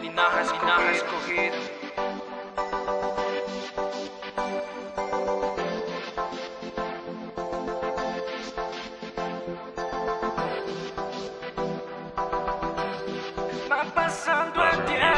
Linaje escogido. Linaje escogido. Va pasando el tiempo.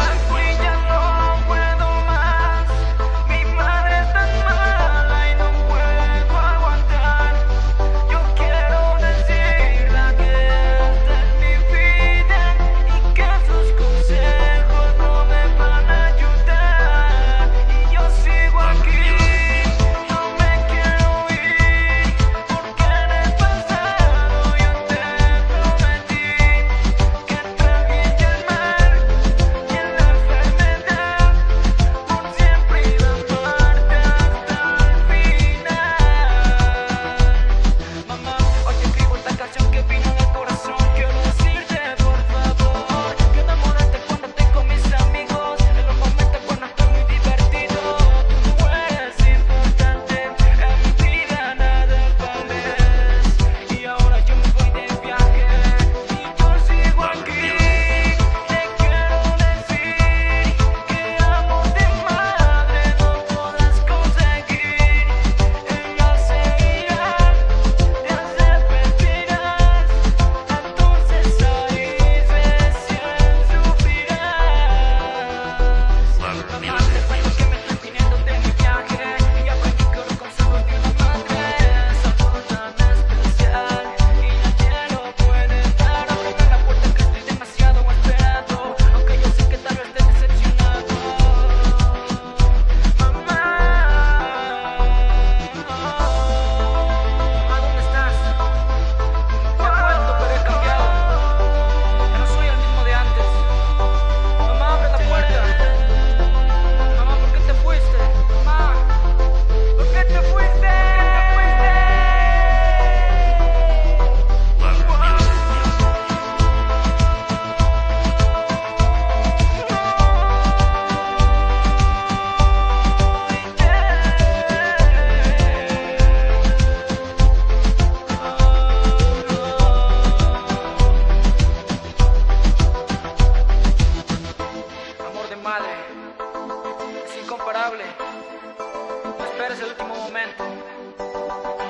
No esperes el último momento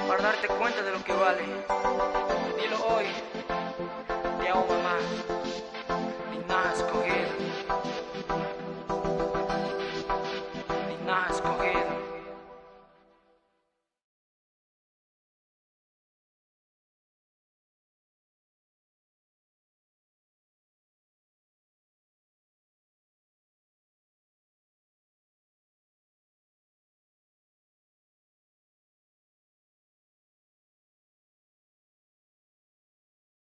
para darte cuenta de lo que vale. Dilo hoy. Te amo, mamá. Ni nada escogido. Ni nada escogido.